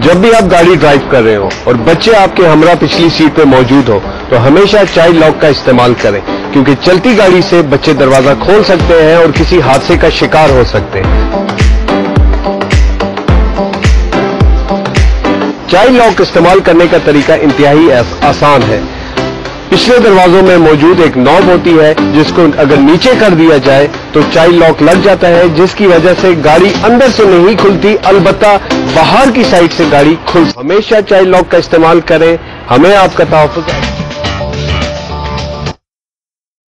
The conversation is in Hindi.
जब भी आप गाड़ी ड्राइव कर रहे हो और बच्चे आपके हमरा पिछली सीट पे मौजूद हो तो हमेशा चाइल्ड लॉक का इस्तेमाल करें, क्योंकि चलती गाड़ी से बच्चे दरवाज़ा खोल सकते हैं और किसी हादसे का शिकार हो सकते हैं। चाइल्ड लॉक इस्तेमाल करने का तरीका इंतहाई आसान है। पिछले दरवाजों में मौजूद एक नॉब होती है, जिसको अगर नीचे कर दिया जाए तो चाइल्ड लॉक लग जाता है, जिसकी वजह से गाड़ी अंदर से नहीं खुलती, अलबत्ता बाहर की साइड से गाड़ी खुल हमेशा चाइल्ड लॉक का इस्तेमाल करें। हमें आपका तहफ़